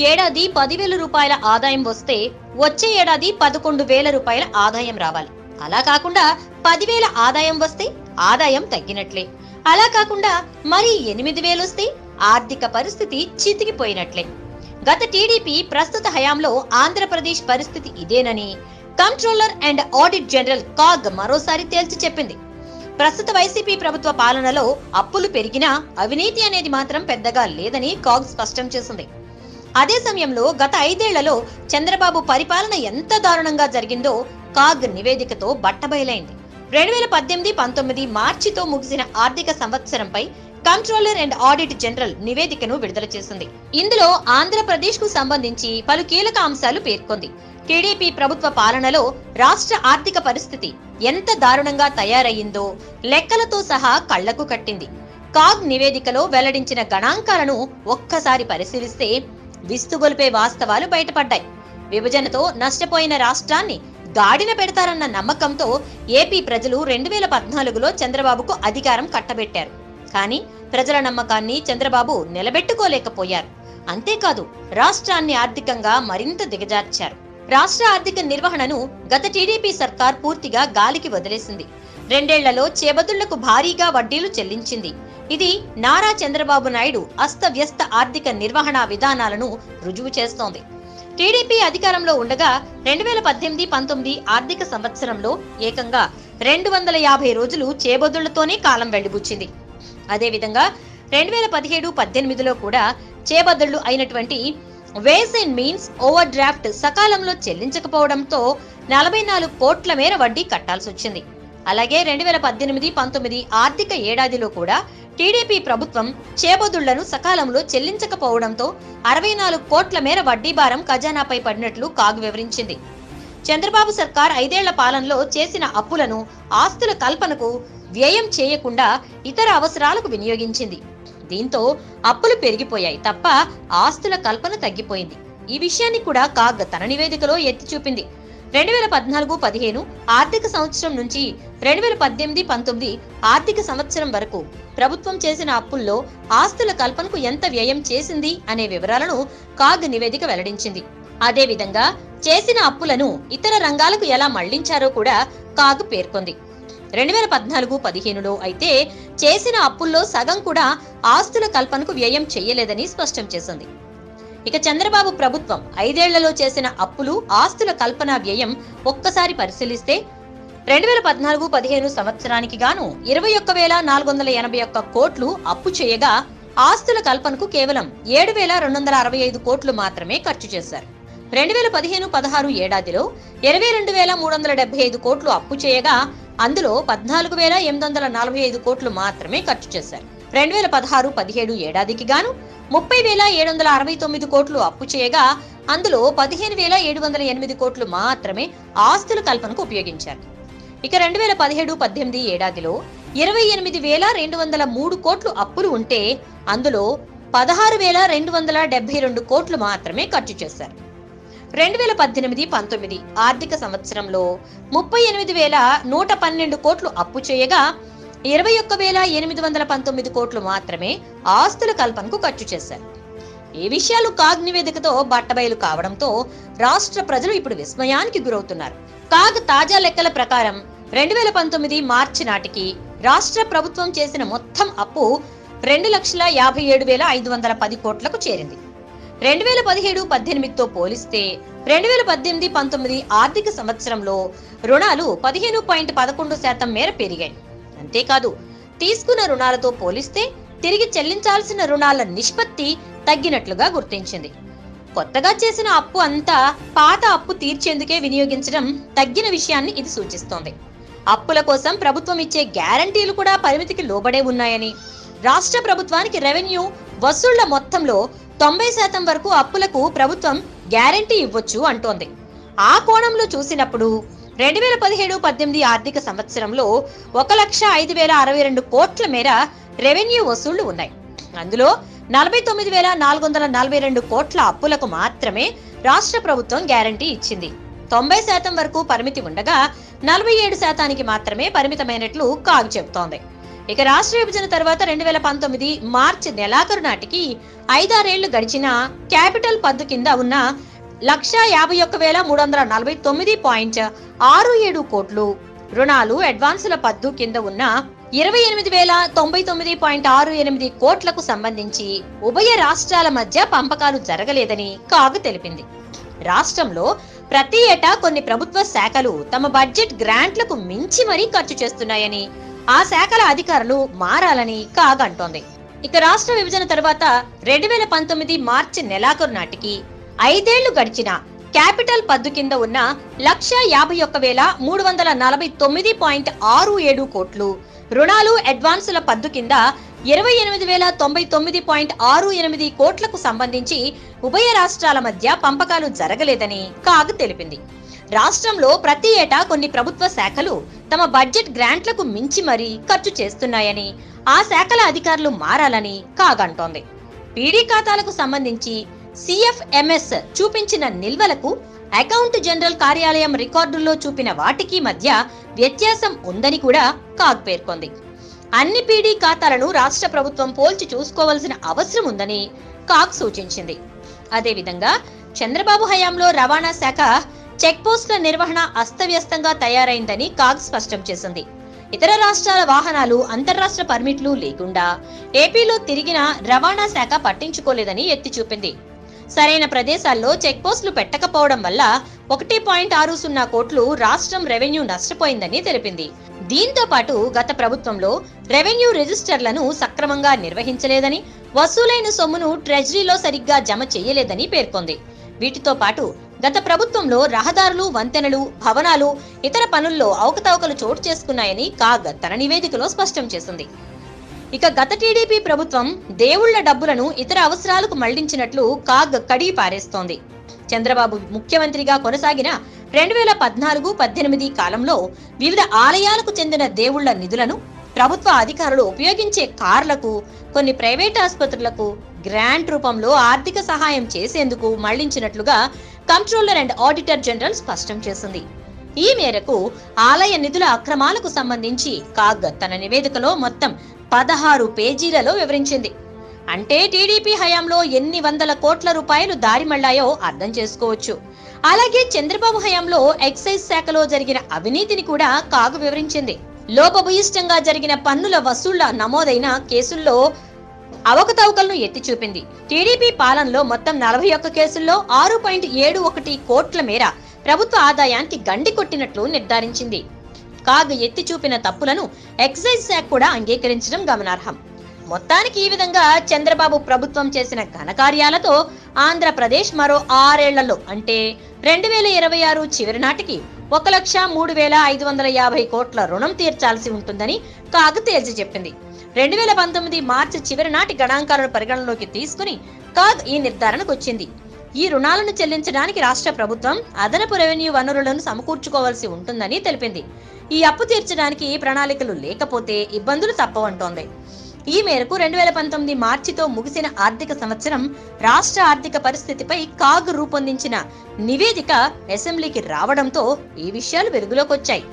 ఏడాది పదివేల రూపాయల ఆదాయం వస్తే వచ్చే ఏడాది పదకొండు వేల రూపాయల ఆదాయం రావాలి. అలా కాకుండా పదివేల ఆదాయం వస్తే ఆదాయం తగ్గినట్లే. అలా కాకుండా మరి ఎనిమిది వేలు వస్తే ఆర్థిక పరిస్థితి చితికిపోయినట్లే. గత టీడీపీ ప్రస్తుత హయాంలో ఆంధ్రప్రదేశ్ పరిస్థితి ఇదేనని controller and audit general CAG మరోసారి తేల్చి చెప్పింది. ప్రస్తుత వైసీపీ ప్రభుత్వ పాలనలో అప్పులు పెరిగినా అవినీతి అనేది మాత్రం పెద్దగా లేదని కాగ్ స్పష్టం చేసింది. అదే సమయంలో గత ఐదేళ్ళలో చంద్రబాబు పరిపాలన ఎంత దారుణంగా జరిగిందో కాగ్ నివేదికతో బట్టబయలైంది. రెండు వేల పద్దెనిమిది పంతొమ్మిది మార్చితో ముగిసిన ఆర్థిక సంవత్సరంపై కంట్రోలర్ అండ్ ఆడిట్ జనరల్ నివేదికను విడుదల చేసింది. ఇందులో ఆంధ్రప్రదేశ్కు సంబంధించి పలు కీలక అంశాలు పేర్కొంది. టీడీపీ ప్రభుత్వ పాలనలో రాష్ట్ర ఆర్థిక పరిస్థితి ఎంత దారుణంగా తయారయ్యిందో లెక్కలతో సహా కళ్ళకు కట్టింది. కాగ్ నివేదికలో వెల్లడించిన గణాంకాలను ఒక్కసారి పరిశీలిస్తే విస్తుగొలిపే వాస్తవాలు బయటపడ్డాయి. విభజనతో నష్టపోయిన రాష్ట్రాన్ని గాడిన పెడతారన్న నమ్మకంతో ఏపీ ప్రజలు రెండు వేల పద్నాలుగులో చంద్రబాబుకు అధికారం కట్టబెట్టారు. కానీ ప్రజల నమ్మకాన్ని చంద్రబాబు నిలబెట్టుకోలేకపోయారు. అంతేకాదు రాష్ట్రాన్ని ఆర్థికంగా మరింత దిగజార్చారు. రాష్ట్ర ఆర్థిక నిర్వహణను గత టీడీపీ సర్కార్ పూర్తిగా గాలికి వదిలేసింది. రెండేళ్ళలో చేబదుళ్ళకు భారీగా వడ్డీలు చెల్లించింది. ఇది నారా చంద్రబాబు నాయుడు అస్తవ్యస్త ఆర్థిక నిర్వహణ విధానాలను రుజువు చేస్తోంది. టీడీపీ అధికారంలో ఉండగా రెండు వేల పద్దెనిమిది పంతొమ్మిది ఆర్థిక సంవత్సరంలో ఏకంగా రెండు వందల యాభై రోజులు చేబదుళ్ళతోనే కాలం వెళ్ళిబుచ్చింది. అదేవిధంగా రెండు వేల పదిహేడు పద్దెనిమిదిలో కూడా చేబదుళ్ళు అయినటువంటి ways and means overdraft సకాలంలో చెల్లించకపోవడంతో నలభై నాలుగు కోట్ల మేర వడ్డీ కట్టాల్సి వచ్చింది అలాగే రెండు వేల పద్దెనిమిది పంతొమ్మిది ఆర్థిక ఏడాదిలో కూడా టీడీపీ ప్రభుత్వం చేబదుళ్ళను సకాలంలో చెల్లించకపోవడంతో అరవై నాలుగు కోట్ల మేర వడ్డీ భారం ఖజానాపై పడినట్లు కాగ్ వివరించింది. చంద్రబాబు సర్కార్ ఐదేళ్ళ పాలనలో చేసిన అప్పులను ఆస్తుల కల్పనకు వ్యయం చేయకుండా ఇతర అవసరాలకు వినియోగించింది. దీంతో అప్పులు పెరిగిపోయాయి తప్ప ఆస్తుల కల్పన తగ్గిపోయింది. ఈ విషయాన్ని కూడా కాగ్ తన నివేదికలో ఎత్తి చూపింది. రెండు వేల పద్నాలుగు పదిహేను ఆర్థిక సంవత్సరం నుంచి రెండు వేల పద్దెనిమిది పంతొమ్మిది ఆర్థిక సంవత్సరం వరకు ప్రభుత్వం చేసిన అప్పుల్లో ఆస్తుల కల్పనకు ఎంత వ్యయం చేసింది అనే వివరాలను కాగ్ నివేదిక వెల్లడించింది. అదేవిధంగా చేసిన అప్పులను ఇతర రంగాలకు ఎలా మళ్ళించారో కూడా కాగ్ పేర్కొంది. రెండు వేల పద్నాలుగు పదిహేనులో అయితే చేసిన అప్పుల్లో సగం కూడా ఆస్తుల కల్పనకు వ్యయం చేయలేదని స్పష్టం చేసింది. ఇక చంద్రబాబు ప్రభుత్వం ఐదేళ్ళలో చేసిన అప్పులు ఆస్తుల కల్పన వ్యయం ఒక్కసారి పరిశీలిస్తే రెండు వేల పద్నాలుగు పదిహేను సంవత్సరానికి గాను ఇరవై ఒక్క వేల నాలుగు వందల ఎనభై ఒక్క కోట్లు అప్పు చేయగా ఆస్తుల కల్పనకు కేవలం ఏడు వేల రెండు వందల అరవై ఐదు కోట్లు మాత్రమే ఖర్చు చేశారు. రెండు వేల పదిహేను పదహారు ఏడాదిలో ఇరవై రెండు వేల మూడు వందల డెబ్బై ఐదు కోట్లు అప్పు చేయగా అందులో పద్నాలుగు వేల ఎనిమిది వందల నలభై ఐదు కోట్లు మాత్రమే ఖర్చు చేశారు. రెండు వేల పదహారు పదిహేడు ఏడాదికి గాను ముప్పై వేల ఏడు వందల అరవై తొమ్మిది కోట్లు అప్పు చేయగా అందులో పదిహేను వేల ఏడు వందల ఎనిమిది కోట్లు మాత్రమే ఆస్తుల కల్పనకు ఉపయోగించారు. ఇక రెండు వేల పదిహేడు పద్దెనిమిది ఏడాదిలో ఇరవై ఎనిమిది వేల రెండు వందల మూడు కోట్లు అప్పులు ఉంటే అందులో పదహారు వేల రెండు వందల డెబ్బై రెండు కోట్లు మాత్రమే ఖర్చు చేశారు. రెండు వేల పద్దెనిమిది పంతొమ్మిది ఆర్థిక సంవత్సరంలో ముప్పై ఎనిమిది వేల నూట పన్నెండు కోట్లు అప్పు చేయగా ఇరవై ఒక్క వేల ఎనిమిది వందల పంతొమ్మిది కోట్లు మాత్రమే ఆస్తుల కల్పనకు ఖర్చు చేశారు. ఈ విషయాలు కాగ్ నివేదికతో బట్టబయలు కావడంతో రాష్ట్ర ప్రజలు ఇప్పుడు విస్మయానికి గురవుతున్నారు. కాగ్ తాజా లెక్కల ప్రకారం రెండు వేల పంతొమ్మిది మార్చి నాటికి రాష్ట్ర ప్రభుత్వం చేసిన మొత్తం అప్పు రెండు లక్షల యాభై ఏడు వేల ఐదు వందల పది కోట్లకు చేరింది. రెండు వేల పదిహేడు పద్దెనిమిదితో పోలిస్తే రెండు వేల పద్దెనిమిది పంతొమ్మిది ఆర్థిక సంవత్సరంలో రుణాలు పదిహేను పాయింట్ పదకొండు శాతం మేర పెరిగాయి. అంతేకాదు తీసుకున్న రుణాలతో పోలిస్తే తిరిగి చెల్లించాల్సిన రుణాల నిష్పత్తి తగ్గినట్లుగా గుర్తించింది. కొత్తగా చేసిన అప్పు అంతా పాత అప్పు తీర్చేందుకే వినియోగించడం తగ్గిన విషయాన్ని ఇది సూచిస్తోంది. అప్పుల కోసం ప్రభుత్వం ఇచ్చే గ్యారంటీలు కూడా పరిమితికి లోబడే ఉన్నాయని. రాష్ట్ర ప్రభుత్వానికి రెవెన్యూ వసూళ్ళ మొత్తంలో తొంభై శాతం వరకు అప్పులకు ప్రభుత్వం గ్యారంటీ ఇవ్వచ్చు అంటోంది. ఆ కోణంలో చూసినప్పుడు రెండు వేల పదిహేడు పద్దెనిమిది ఆర్థిక సంవత్సరంలో ఒక లక్ష ఐదు వేల అరవై రెండు కోట్ల మేర రెవెన్యూ వసూళ్ళు ఉన్నాయి. అందులో నలభై తొమ్మిది వేల నాలుగు వందల నలభై రెండు కోట్ల అప్పులకు మాత్రమే రాష్ట్ర ప్రభుత్వం గ్యారంటీ ఇచ్చింది. తొంభై శాతం వరకు పరిమితి ఉండగా నలభై ఏడు శాతానికి మాత్రమే పరిమితమైనట్లు కాగ్ చెబుతోంది. ఇక రాష్ట్ర విభజన తర్వాత రెండు వేల పంతొమ్మిది మార్చి నెలాఖరు నాటికి ఐదారేళ్ళు గడిచిన క్యాపిటల్ పద్దు కింద ఉన్న లక్ష యాభై ఒక్క వేల మూడు వందల నలభై తొమ్మిది పాయింట్ ఆరు ఏడు కోట్లు రుణాలు అడ్వాన్సుల పద్దు కింద ఉన్న ఇరవై ఎనిమిది వేల తొంభై తొమ్మిది పాయింట్ ఆరు ఎనిమిది కోట్లకు సంబంధించి ఉభయ రాష్ట్రాల మధ్య పంపకాలు జరగలేదని కాగ్ తెలిపింది. రాష్ట్రంలో ప్రతి ఏటా కొన్ని ప్రభుత్వ శాఖలు తమ బడ్జెట్ గ్రాంట్లకు మించి మరీ ఖర్చు చేస్తున్నాయని ఆ శాఖల అధికారులు మారాలని కాగ్ అంటోంది. ఇక రాష్ట్ర విభజన తర్వాత రెండు వేల పంతొమ్మిది మార్చి నెలాఖరు నాటికి ఐదేళ్ళు గడిచిన క్యాపిటల్ పద్దు కింద ఉన్న లక్ష యాభై ఒక్క వేల మూడు వందల నలభై తొమ్మిది పాయింట్ ఆరు ఏడు కోట్లు రుణాలు అడ్వాన్సుల పద్దు కింద ఇరవై ఎనిమిది వేల తొంభై తొమ్మిది పాయింట్ ఆరు ఎనిమిది కోట్లకు సంబంధించి ఉభయ రాష్ట్రాల మధ్య పంపకాలు జరగలేదని కాగ్ తెలిపింది. రాష్ట్రంలో ప్రతి ఏటా కొన్ని ప్రభుత్వ శాఖలు తమ బడ్జెట్ గ్రాంట్లకు మించి మరీ ఖర్చు చేస్తున్నాయని ఆ శాఖల అధికారులు మారాలని కాగ్ అంటోంది. పీడీ ఖాతాలకు సంబంధించి సిఎఫ్ఎంఎస్ చూపించిన నిల్వలకు అకౌంట్ జనరల్ కార్యాలయం రికార్డుల్లో చూపిన వాటికి మధ్య వ్యత్యాసం ఉందని కూడా కాగ్ పేర్కొంది. అన్ని పీడీ ఖాతాలను రాష్ట్ర ప్రభుత్వం పోల్చి చూసుకోవాల్సిన అవసరం ఉందని కాక్ సూచించింది. అదేవిధంగా చంద్రబాబు హయాంలో రవాణా శాఖ చెక్పోస్టుల నిర్వహణ అస్తవ్యస్తంగా తయారైందని కాగ్ స్పష్టం చేసింది. ఇతర రాష్ట్రాల వాహనాలు అంతర్రాష్ట్ర పర్మిట్లు లేకుండా ఏపీలో తిరిగిన రవాణా శాఖ పట్టించుకోలేదని ఎత్తి చూపింది. సరైన ప్రదేశాల్లో చెక్పోస్టులు పెట్టకపోవడం వల్ల ఒకటి పాయింట్ ఆరు సున్నా కోట్లు రాష్ట్రం రెవెన్యూ నష్టపోయిందని తెలిపింది. దీంతో పాటు గత ప్రభుత్వంలో రెవెన్యూ రిజిస్టర్లను సక్రమంగా నిర్వహించలేదని వసూలైన సొమ్మును ట్రెజరీలో సరిగ్గా జమ చేయలేదని పేర్కొంది. వీటితో పాటు గత ప్రభుత్వంలో రహదారులు వంతెనలు భవనాలు ఇతర పనుల్లో అవకతవకలు చోటు చేసుకున్నాయని కాగ్ తన నివేదికలో స్పష్టం చేసింది. ఇక గత టీడీపీ ప్రభుత్వం దేవుళ్ళ డబ్బులను ఇతర అవసరాలకు మళ్ళించినట్లు కాగ్ కడిగి పారేస్తోంది. చంద్రబాబు ముఖ్యమంత్రిగా కొనసాగిన రెండు వేల పద్నాలుగు పద్దెనిమిది కాలంలో వివిధ ఆలయాలకు చెందిన దేవుళ్ళ నిధులను ప్రభుత్వ అధికారులు ఉపయోగించే కార్లకు కొన్ని ప్రైవేట్ ఆసుపత్రులకు గ్రాంట్ రూపంలో ఆర్థిక సహాయం చేసేందుకు మళ్ళించినట్లుగా కంట్రోలర్ అండ్ ఆడిటర్ జనరల్ స్పష్టం చేసింది. ఈ మేరకు ఆలయ నిధుల అక్రమాలకు సంబంధించి కాగ్ తన నివేదికలో మొత్తం పదహారు పేజీలలో వివరించింది. అంటే టీడీపీ హయాంలో ఎన్ని వందల కోట్ల రూపాయలు దారి మళ్ళాయో అర్థం చేసుకోవచ్చు. అలాగే చంద్రబాబు హయాంలో ఎక్సైజ్ శాఖలో జరిగిన అవినీతిని కూడా కాగు వివరించింది. లోపభూయిష్టంగా జరిగిన పన్నుల వసూళ్ళ నమోదైన కేసుల్లో అవకతవకలను ఎత్తి చూపింది. టీడీపీ పాలనలో మొత్తం నలభై ఒక్క కేసుల్లో ఆరు పాయింట్ ఏడు ఒకటి కోట్ల మేర ప్రభుత్వ ఆదాయానికి గండి కొట్టినట్లు నిర్ధారించింది. కాగ్ ఎత్తి చూపిన తప్పులను ఎక్సైజ్ శాఖ కూడా అంగీకరించడం గమనార్హం. మొత్తానికి ఈ విధంగా చంద్రబాబు ప్రభుత్వం చేసిన ఘనకార్యాలతో ఆంధ్రప్రదేశ్ మరో ఆరేళ్ళలో అంటే రెండు వేల ఇరవై ఆరు చివరి నాటికి ఒక లక్ష మూడు వేల ఐదు వందల యాభై కోట్ల రుణం తీర్చాల్సి ఉంటుందని కాగ్ తేల్చి చెప్పింది. రెండు వేల పంతొమ్మిది మార్చి చివరి నాటి గణాంకాలను పరిగణనలోకి తీసుకుని కాగ్ ఈ నిర్ధారణకు వచ్చింది. ఈ రుణాలను చెల్లించడానికి రాష్ట్ర ప్రభుత్వం అదనపు రెవెన్యూ వనరులను సమకూర్చుకోవాల్సి ఉంటుందని తెలిపింది. ఈ అప్పు తీర్చడానికి ప్రణాళికలు లేకపోతే ఇబ్బందులు తప్పవంటోంది. ఈ మేరకు రెండు వేల పంతొమ్మిది మార్చితో ముగిసిన ఆర్థిక సంవత్సరం రాష్ట్ర ఆర్థిక పరిస్థితిపై కాగ్ రూపొందించిన నివేదిక అసెంబ్లీకి రావడంతో ఈ విషయాలు వెలుగులోకి వచ్చాయి.